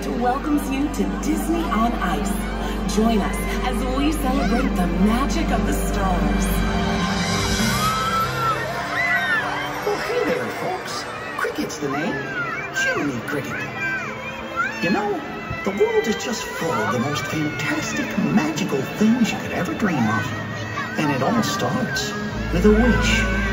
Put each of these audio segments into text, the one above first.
Spirit welcomes you to Disney on Ice. Join us as we celebrate the magic of the stars. Oh, hey there, folks. Cricket's the name. Jiminy Cricket. You know, the world is just full of the most fantastic, magical things you could ever dream of. And it all starts with a wish.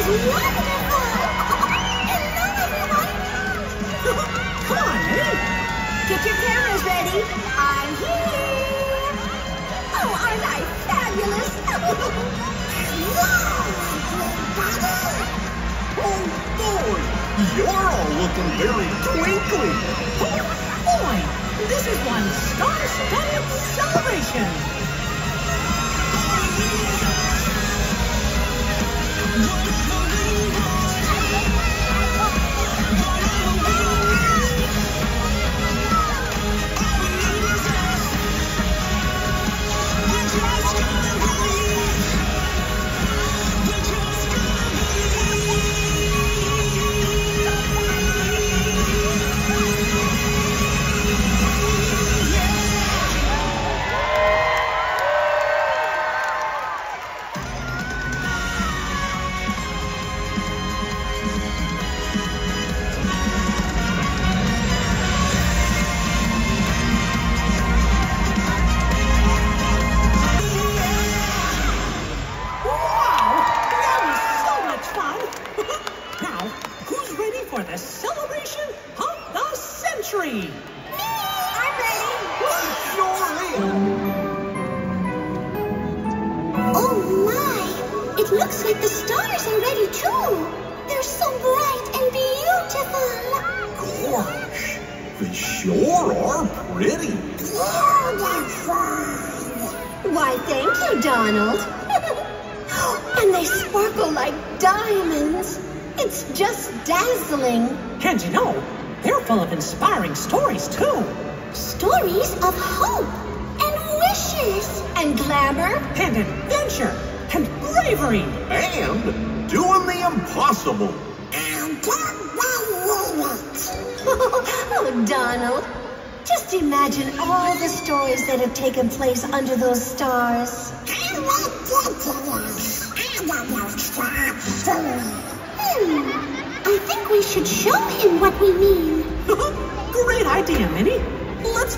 is wonderful! Come on, Eddie. Get your cameras ready. I'm here. Oh, aren't I fabulous? Oh, boy. You're all looking very twinkly. Oh, boy. This is one star-studded celebration. Look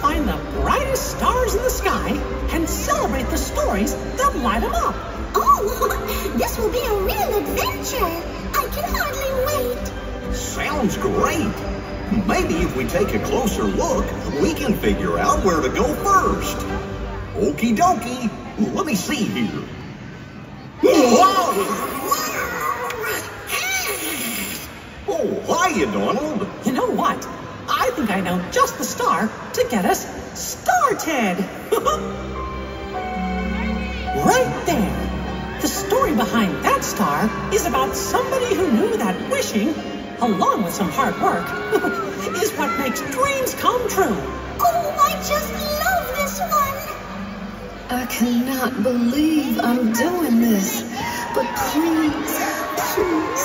find the brightest stars in the sky and celebrate the stories that light them up. Oh, this will be a real adventure. I can hardly wait. Sounds great. Maybe if we take a closer look, we can figure out where to go first. Okie dokie. Let me see here. Whoa! Oh, hiya, Donald. You know what? I think I know just the star to get us started. right there. The story behind that star is about somebody who knew that wishing, along with some hard work, is what makes dreams come true. Oh, I just love this one. I cannot believe I'm doing this. But please, please,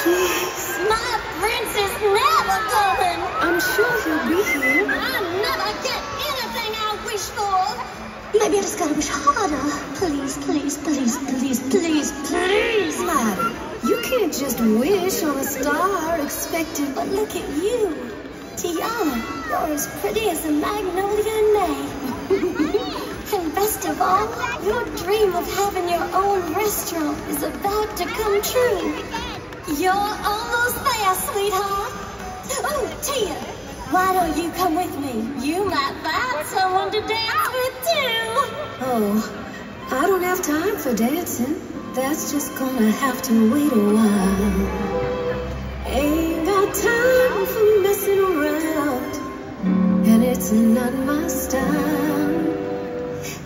please. My prince is never coming. I'm sure he'll be here. I never get anything I wish for. Maybe I just gotta wish harder. Please, please, please, please, please, please, Lottie. You can't just wish on a star expecting. But look at you. Tiana, you're as pretty as a magnolia in May. and best of all, your dream of having your own restaurant is about to come true. You're almost there, sweetheart. Oh, Tia, why don't you come with me? You might find someone to dance with too. Oh, I don't have time for dancing. That's just gonna have to wait a while. Ain't got time for messing around, and it's not my style.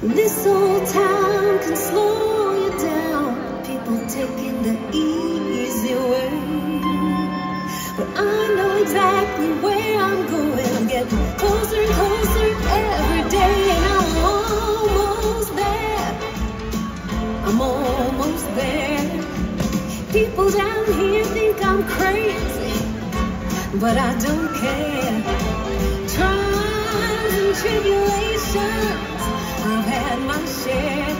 This old town can slow you down. People taking the easy way. But I know exactly where I'm going. I'm getting closer and closer every day, and I'm almost there. I'm almost there. People down here think I'm crazy, but I don't care. Trials and tribulations, I've had my share.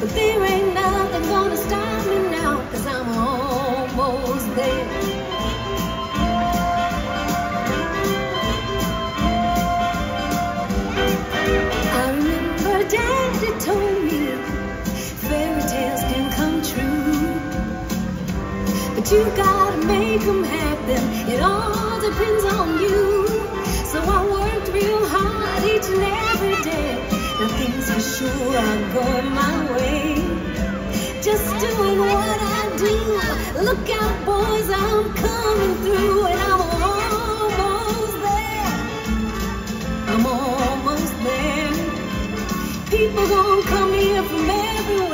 But there ain't nothing gonna stop me them happen. It all depends on you. So I worked real hard each and every day. Now things for sure are going my way. Just doing what I do. Look out, boys, I'm coming through, and I'm almost there. I'm almost there. People gonna come here from everywhere,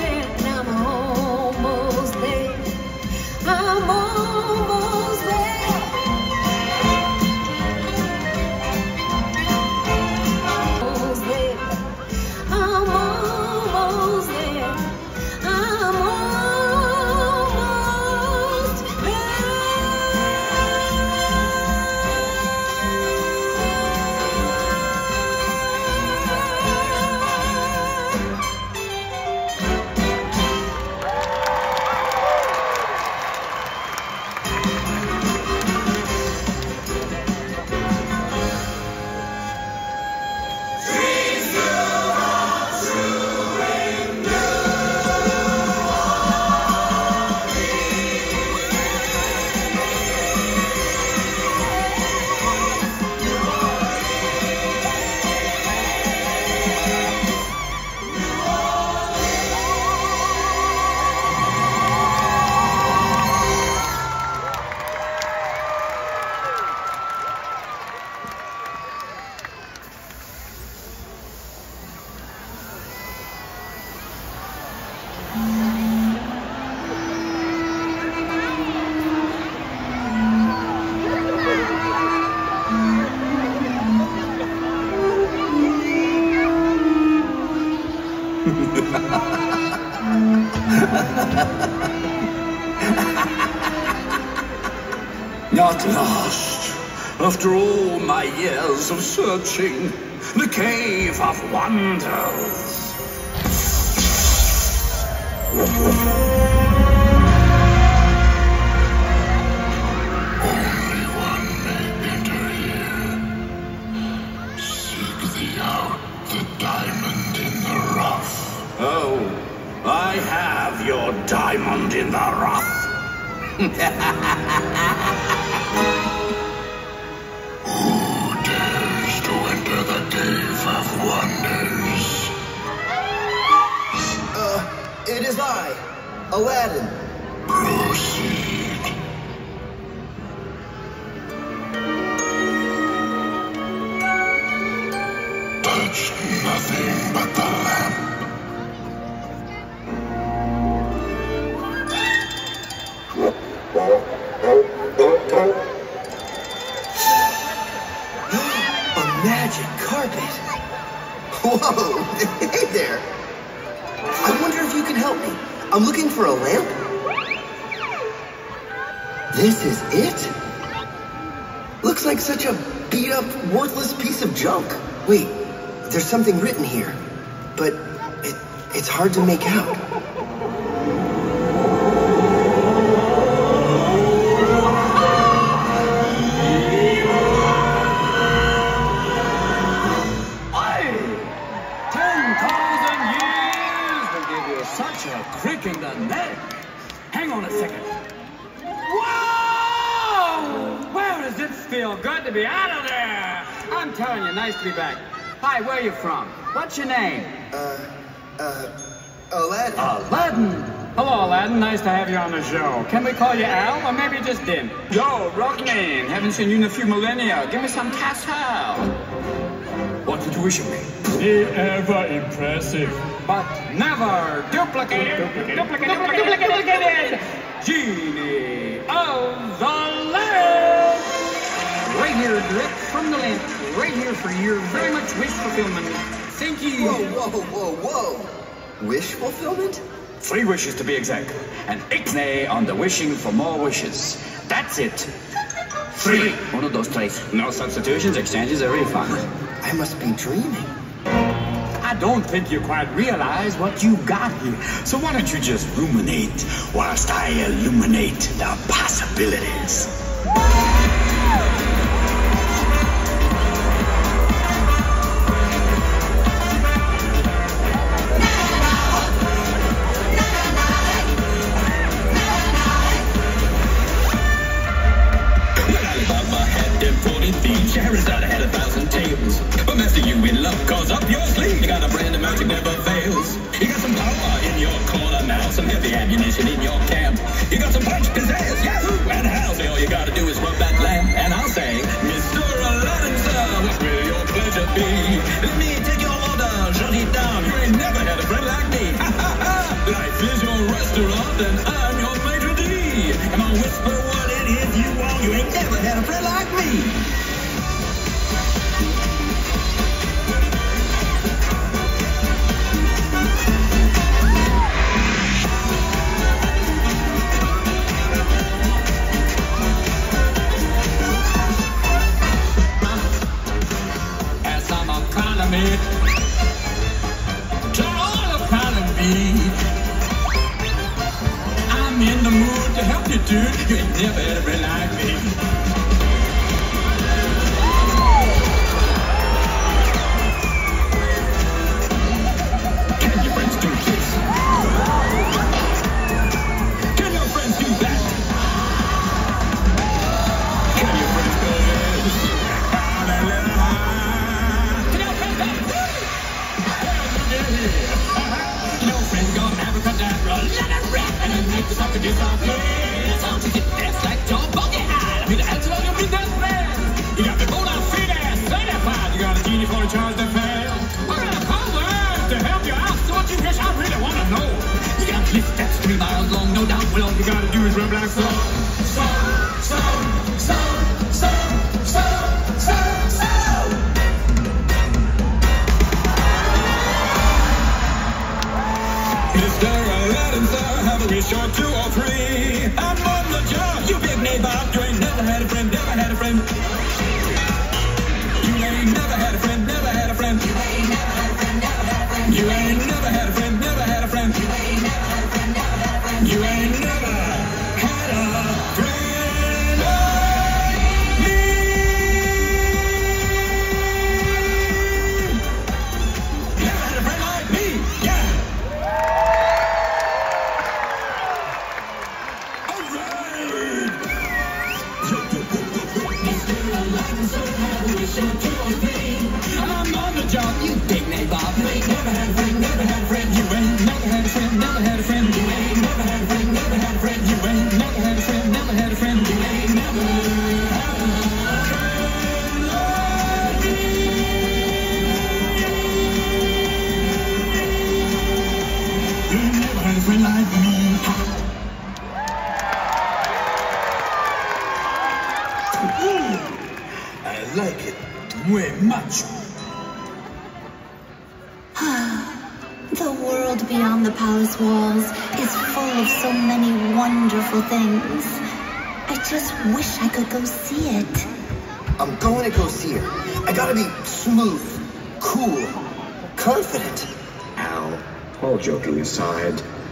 after all my years of searching, the Cave of Wonders. Oh, I have your diamond in the rough. is I, Aladdin. Such a beat up, worthless piece of junk. Wait, there's something written here, but it, it's hard to make out. Nice to be back. Hi, where are you from? What's your name? Uh, uh, Aladdin. Aladdin. Hello, Aladdin. Nice to have you on the show. Can we call you Al, or maybe just Dim? Yo, rock Rockman. Haven't seen you in a few millennia. Give me some casserole. What would you wish of me? Be ever impressive. but never duplicated, duplicated, duplicated, duplicated. Genie of the lamp. Right here, direct from the lamp, right here for your very much wish fulfillment. Thank you. Whoa, whoa, whoa, whoa. Wish fulfillment? Three wishes to be exact. And ixnay on the wishing for more wishes. That's it. Three. Uno, dos, tres. No substitutions, exchanges, or refund. I must be dreaming. I don't think you quite realize what you got here. So why don't you just ruminate whilst I illuminate the possibilities? Thieves. Shahrazad sur tout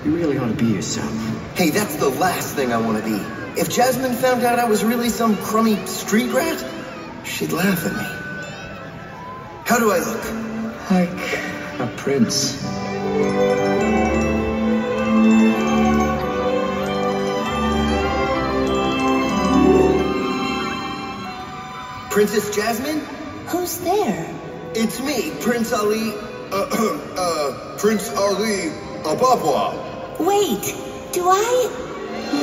You really ought to be yourself. Hey, that's the last thing I want to be. If Jasmine found out I was really some crummy street rat, she'd laugh at me. How do I look? Like a prince. Princess Jasmine? Who's there? It's me, Prince Ali. Uh, uh, Prince Ali Ababwa. Wait, do I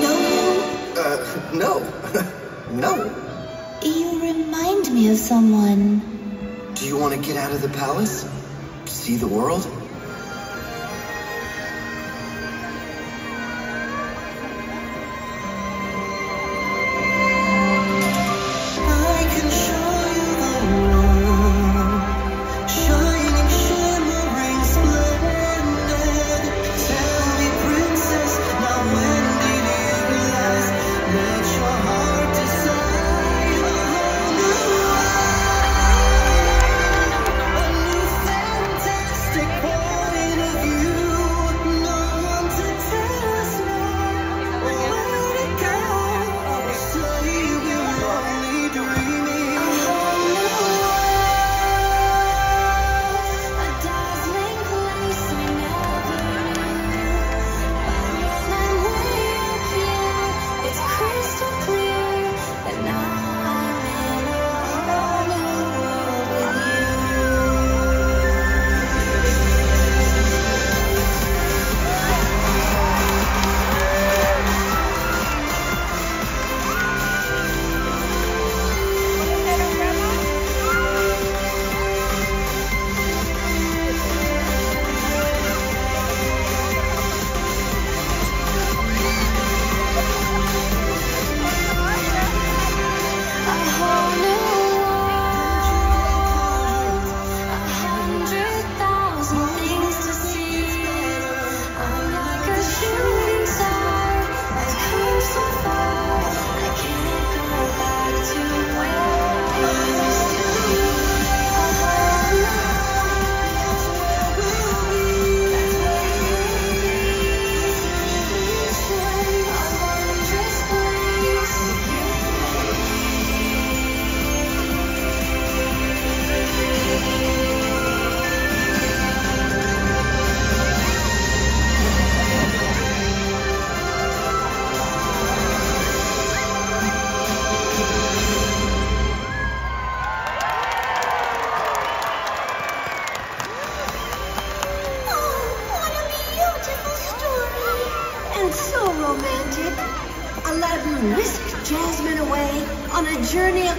know you? Uh, no. no. You remind me of someone. Do you want to get out of the palace? See the world?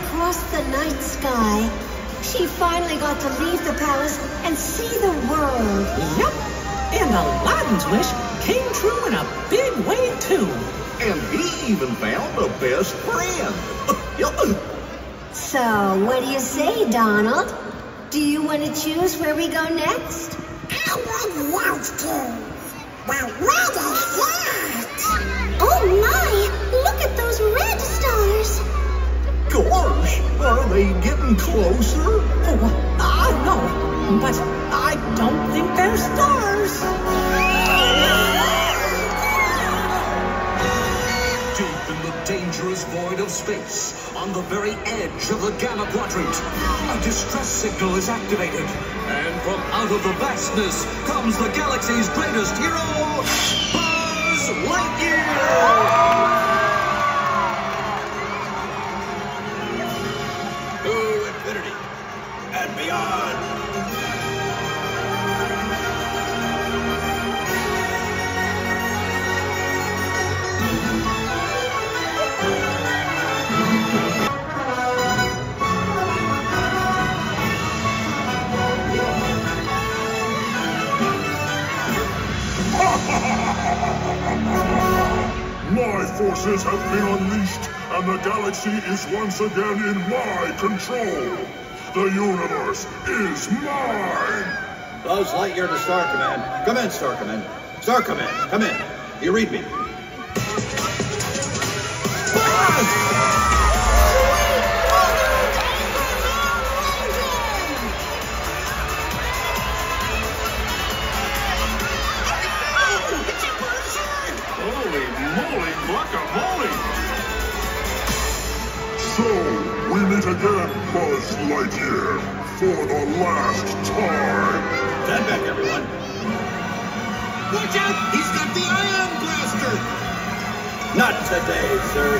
across the night sky, she finally got to leave the palace and see the world. Yep, and Aladdin's wish came true in a big way, too. And he even found a best friend. so, what do you say, Donald? Do you want to choose where we go next? I would love to. Well, what is that? Oh, my! Are they getting closer? Oh, I know, but I don't think they're stars. Deep in the dangerous void of space, on the very edge of the Gamma Quadrant, a distress signal is activated. And from out of the vastness comes the galaxy's greatest hero, Buzz Lightyear! My forces have been unleashed, and the galaxy is once again in my control. The universe is mine! Buzz Lightyear to Star Command. Come in, Star Command. Star Command, come in. You read me. Again, Buzz Lightyear, for the last time. Stand back, everyone. Watch out! He's got the ion blaster! Not today, sir.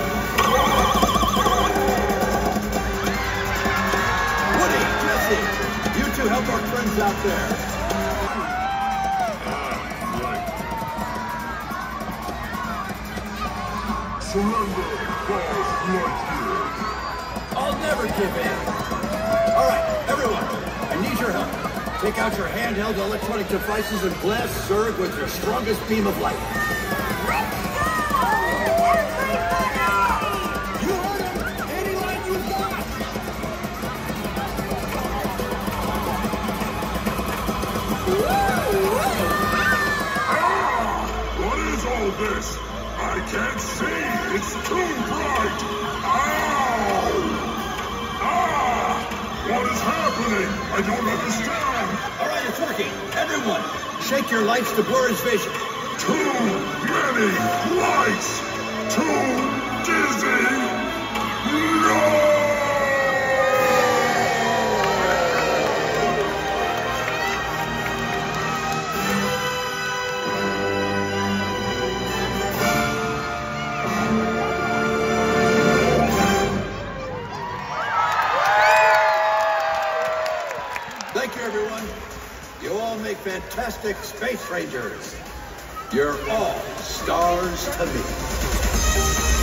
Woody, Jesse, you two help our friends out there. Surrender, Buzz Lightyear. Never give in. All right, everyone, I need your help. Take out your handheld electronic devices and blast Zurg with your strongest beam of light. You heard him! Any line you got! Ah, what is all this? I can't see. It's too bright. Ow! What is happening? I don't understand. All right, it's working. Everyone, shake your lights to blur his vision. Too many lights. Space rangers. You're all stars to me.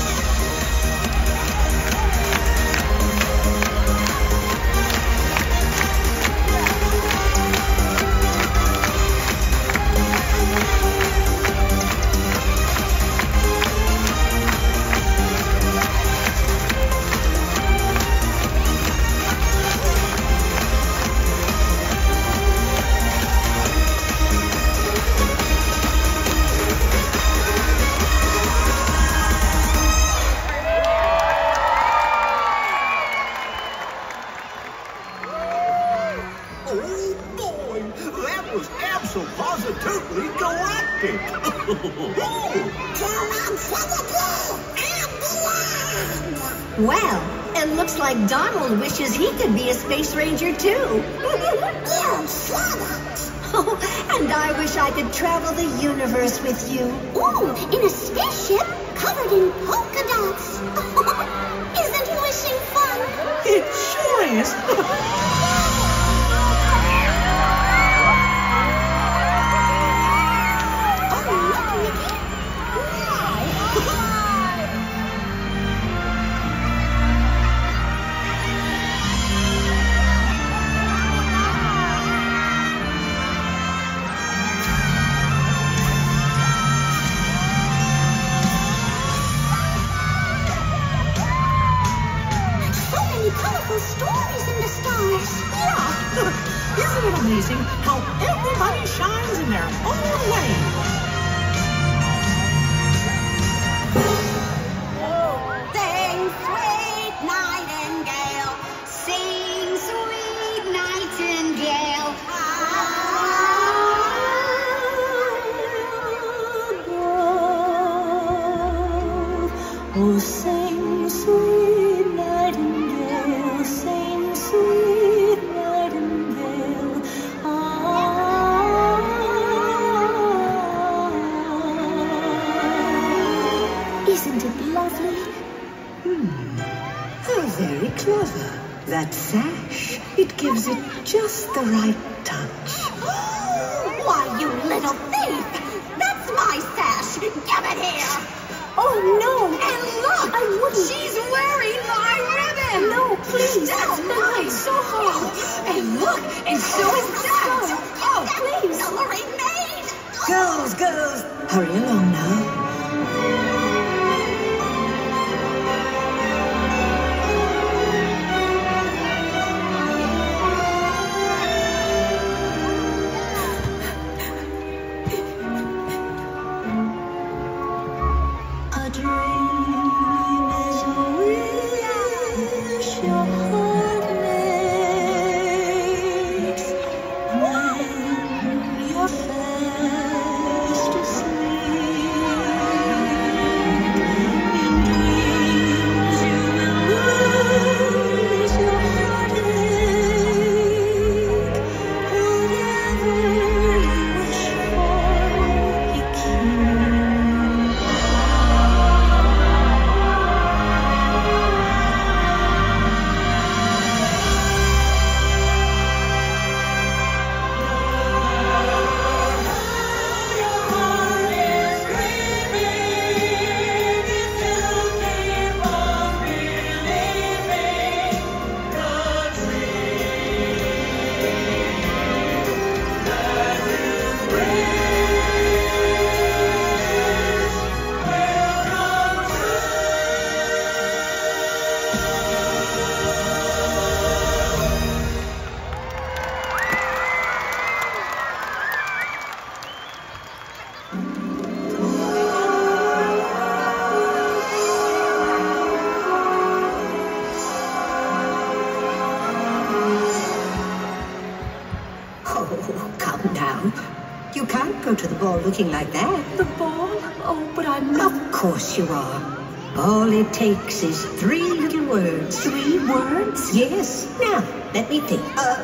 Looking like that. The ball? Oh, but I'm not. Of course you are. All it takes is three little words. Three words? Yes. Now, let me think. Uh,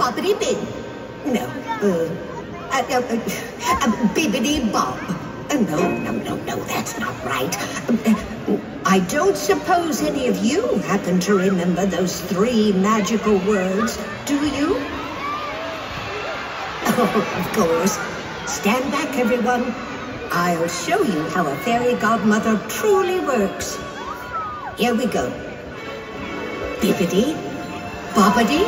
bobbity bib. No. Uh, uh, uh, uh, uh, bibbity bob. Uh, no, no, no, no, that's not right. Uh, uh, I don't suppose any of you happen to remember those three magical words, do you? Oh, of course. Stand back, everyone. I'll show you how a fairy godmother truly works. Here we go. Bibbidi, bobbidi,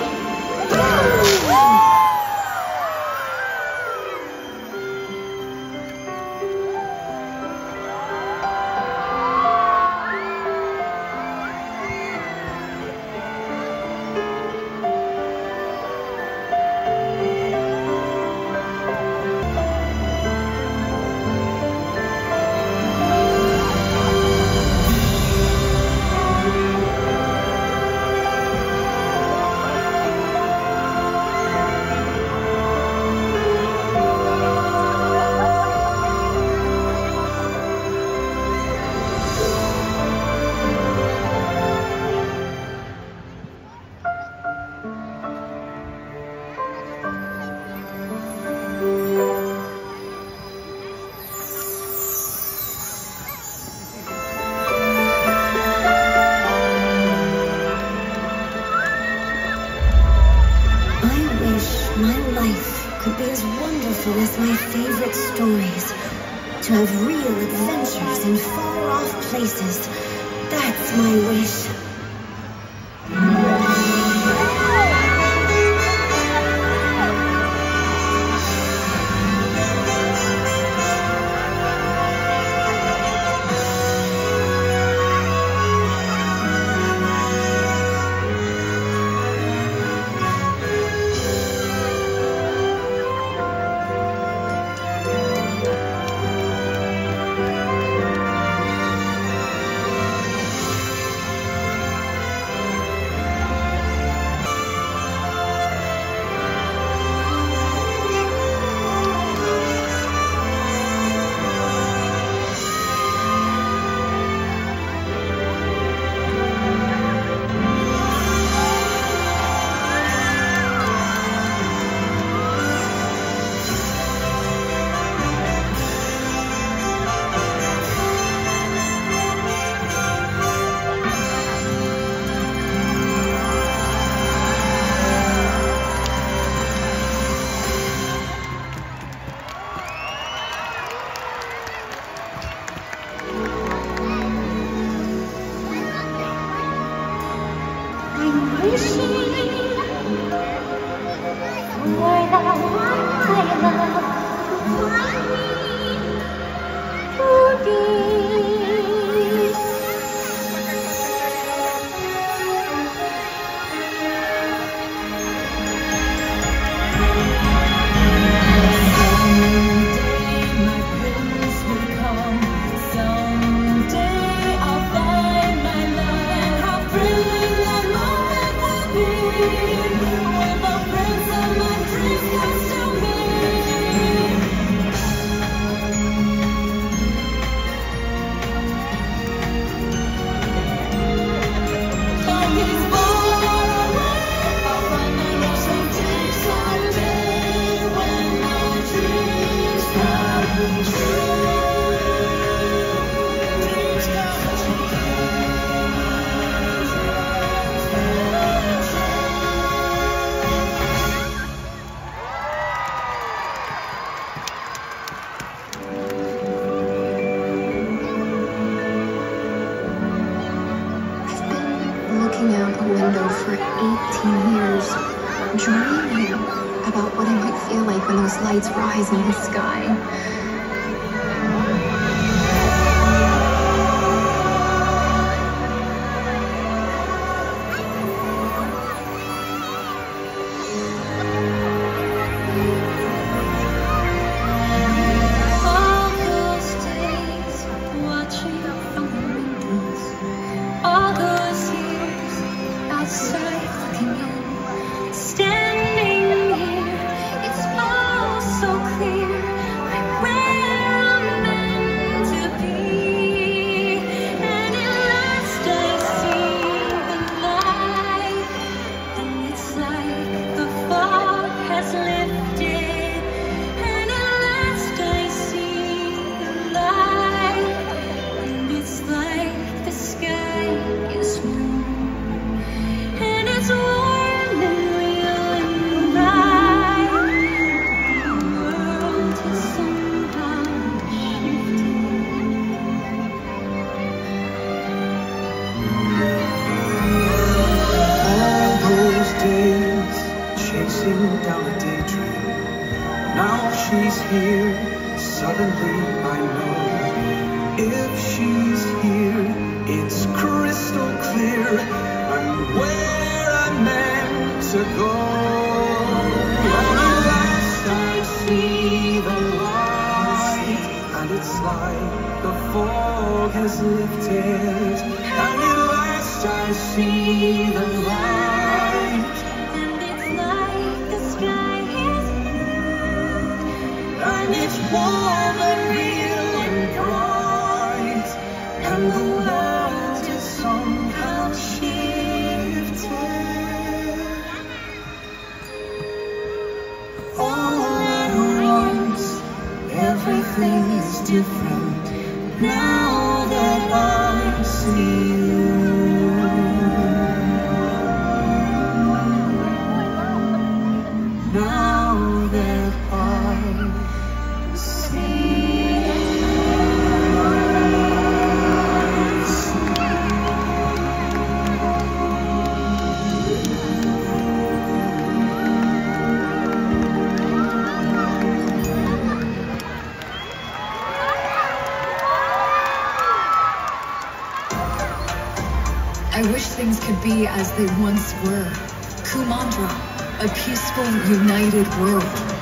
tears And at last I see the light. And it's like the sky is blue. And it's warm and real and bright. And the world is somehow shifted. All at once Everything is different. Now see. could be as they once were. Kumandra, a peaceful, united world.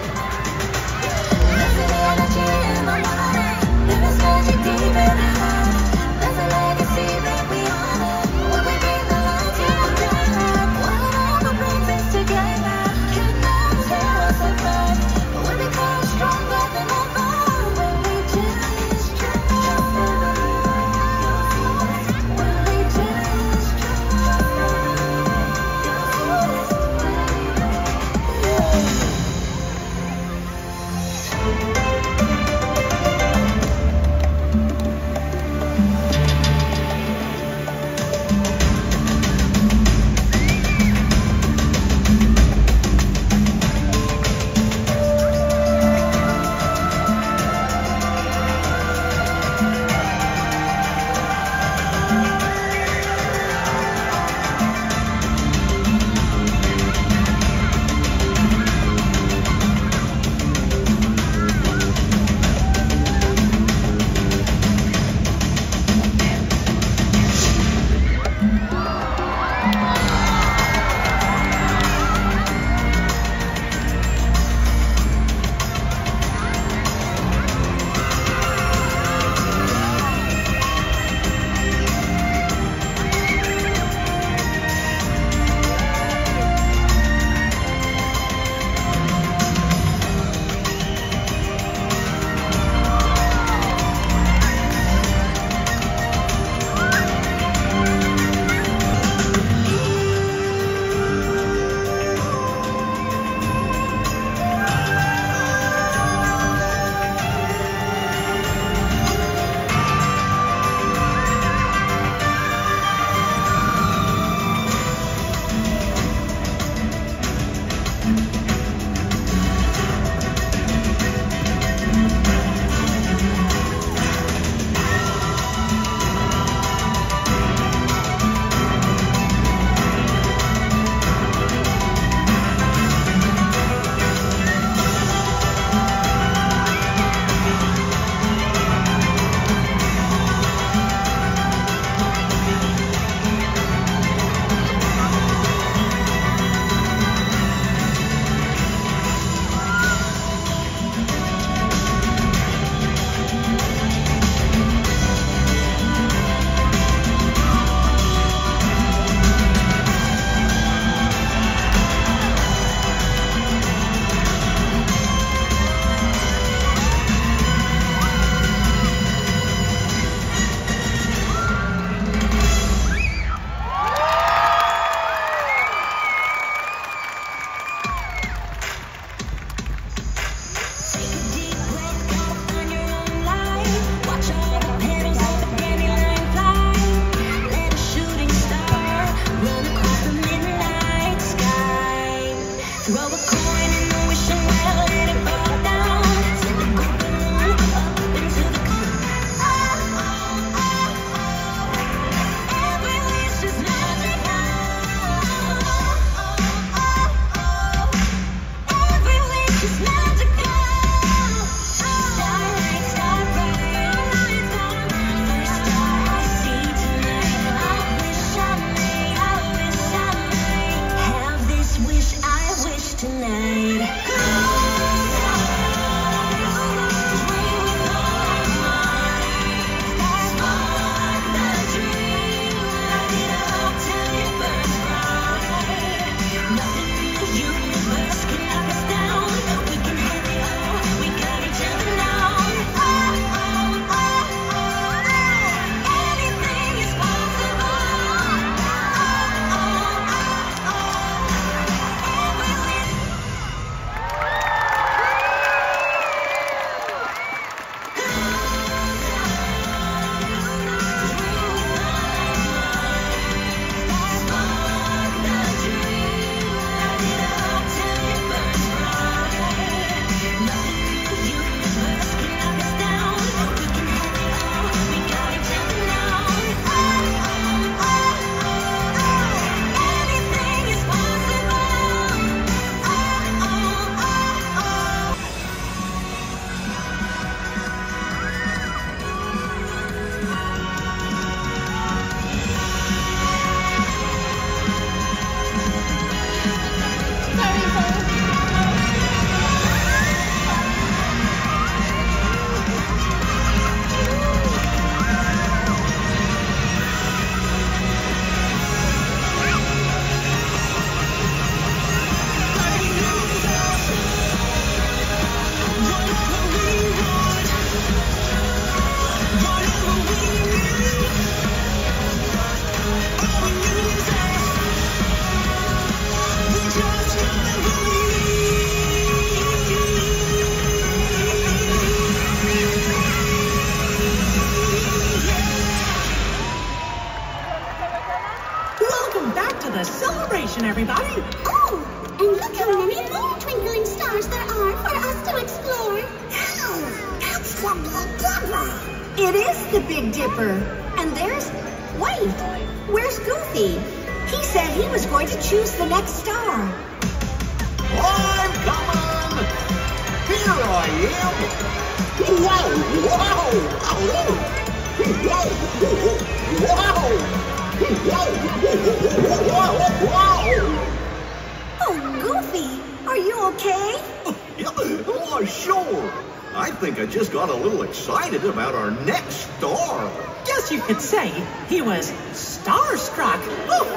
Oh, Goofy, are you okay? Why, oh, sure. I think I just got a little excited about our next star. Guess you could say he was starstruck.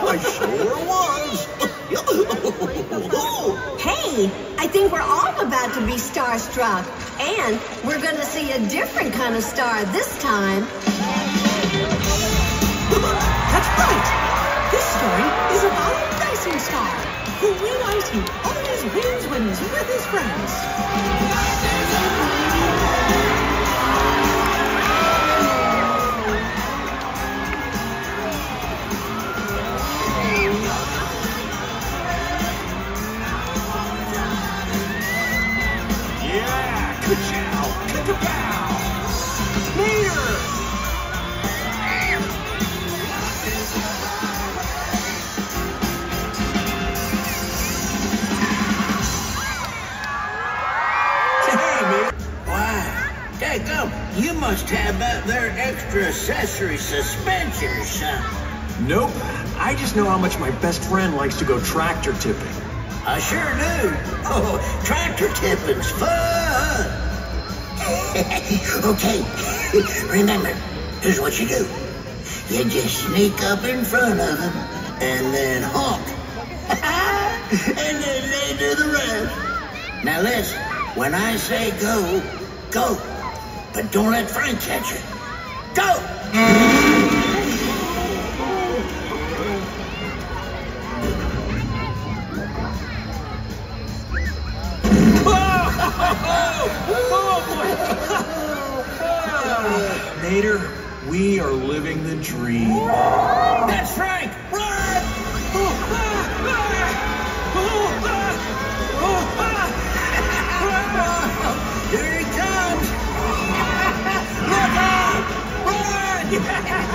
I sure was. Hey, I think we're all about to be starstruck. And we're going to see a different kind of star this time. That's right. This story is about a racing star who realized he always wins when he's with his friends. Must have that there extra accessory suspension or something. Nope. I just know how much my best friend likes to go tractor tipping. I sure do. Oh, tractor tipping's fun. okay, remember, here's what you do. You just sneak up in front of them and then honk. and then they do the rest. Now listen, when I say go, go. But don't let Frank catch you. Go! Mater, we are living the dream. That's Frank! Run!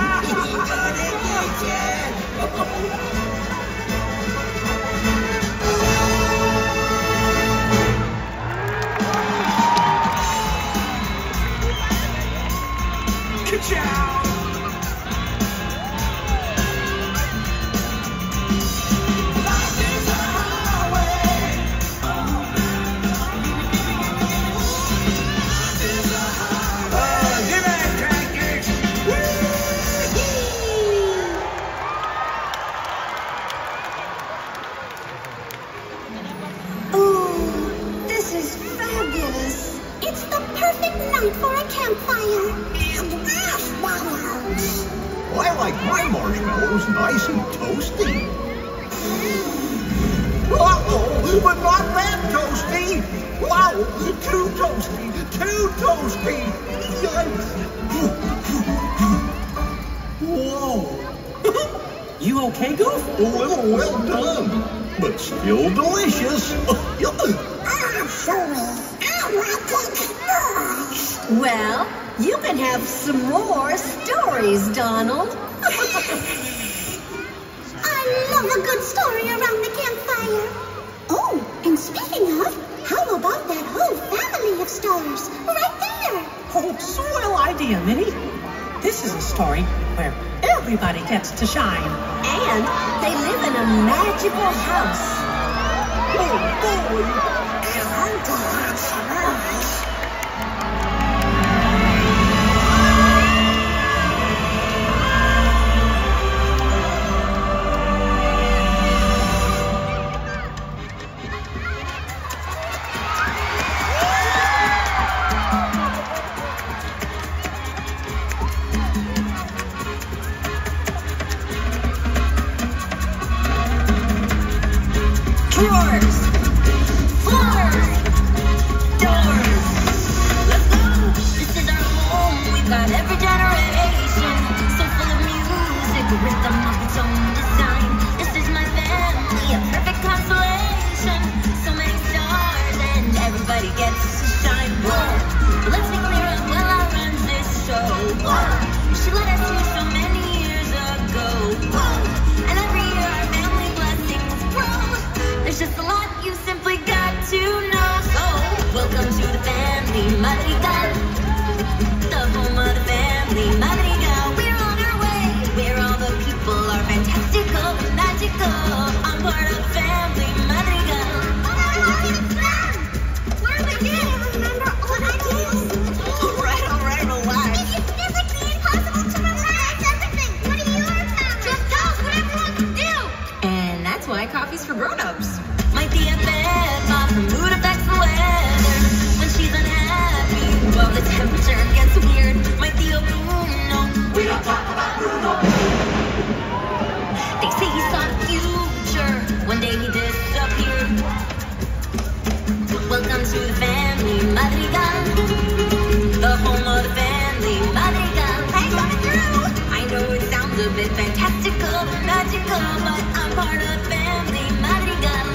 Bit fantastical, magical, but I'm part of family Madrigal.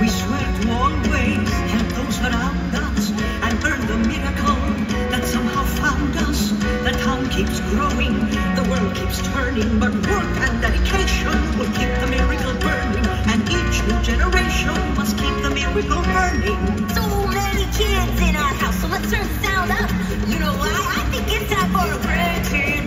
We swear to always help those around us and earn the miracle that somehow found us. The town keeps growing, the world keeps turning, but work and dedication will keep the miracle burning. And each new generation must keep the miracle burning. So many kids in our house, so let's turn the sound up. You know why? I think it's time for a Gretchen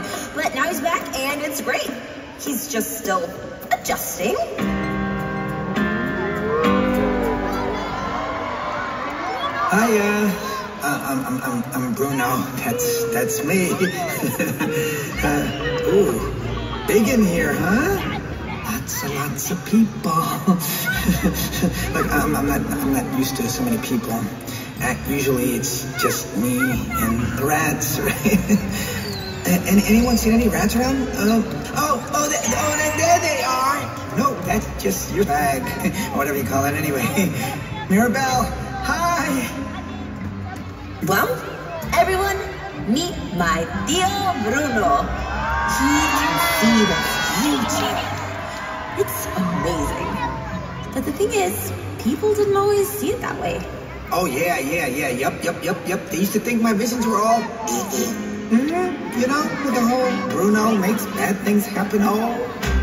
But now he's back and it's great. He's just still adjusting. Hi, uh, uh, I'm, I'm, I'm, I'm Bruno. That's, that's me. uh, ooh, big in here, huh? Lots and lots of people. Look, I'm, I'm not, I'm not used to so many people. Uh, usually it's just me and the rats, right? A- any, anyone seen any rats around? Um, oh, oh, oh, they, there they are. No, that's just your bag, or whatever you call it. Anyway, Mirabel, hi. Well, everyone, meet my dear Bruno. He can see the future. It's amazing. But the thing is, people didn't always see it that way. Oh yeah, yeah, yeah, yup, yup, yup, yup. They used to think my visions were all, mm-hmm, you know, with the whole Bruno makes bad things happen. Oh,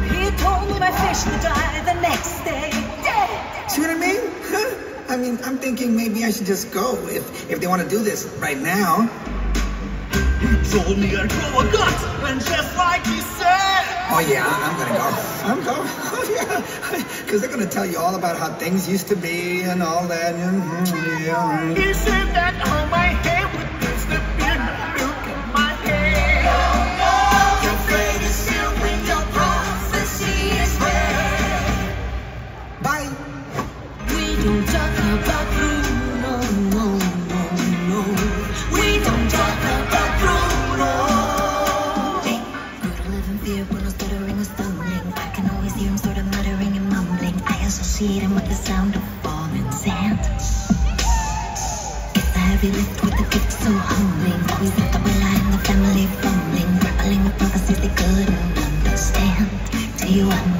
He told me my fish would die the next day. Dead. see what I mean? Huh? I mean, I'm thinking maybe I should just go if if they want to do this right now. Told me I'd grow a gut, and just like he said. Oh yeah, I- I'm gonna go. I'm going. Oh yeah, because they're gonna tell you all about how things used to be and all that. Mhm, Yeah. He said that all my hair We lift with the kids so humbling. We got the line, the family bumbling, grappling with prophecies they couldn't understand. Do you want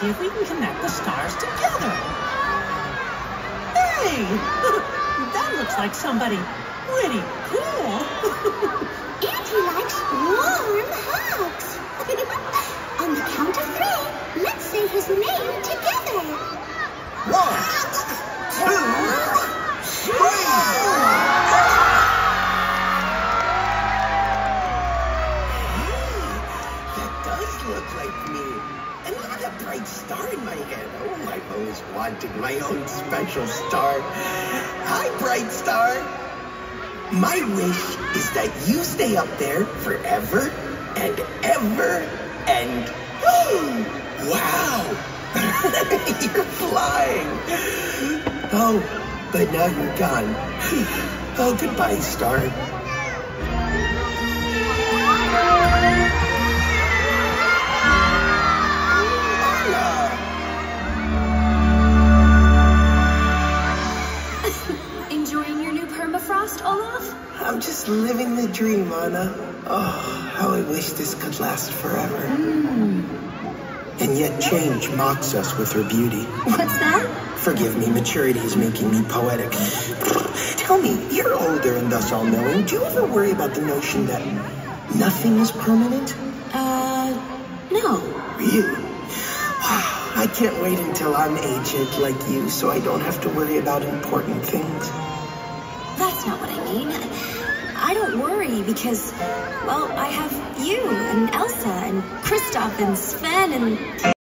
see if we can connect the stars together. Hey! that looks like somebody pretty cool. Auntie likes warm hugs. On the count of three, let's say his name together. One, two, three. star in oh, my head. Oh, I've always wanted my own special star. Hi, bright star. My wish is that you stay up there forever and ever and... Oh, wow! You're flying! Oh, but now you're gone. Oh, goodbye, star. Dream, Anna. Oh, how I wish this could last forever. And yet change mocks us with her beauty. What's that? Forgive me, maturity is making me poetic. Tell me, you're older and thus all knowing. Do you ever worry about the notion that nothing is permanent? Uh, no. Really? Wow, I can't wait until I'm aged like you so I don't have to worry about important things. That's not what I mean. I don't worry because, well, I have you and Elsa and Kristoff and Sven and.